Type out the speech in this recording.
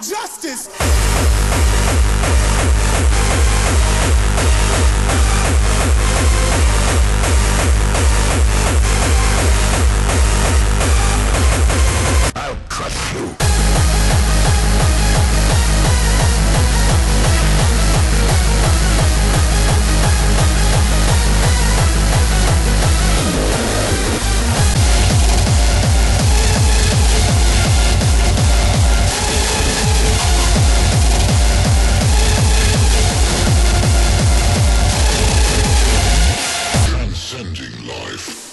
Justice! ending life.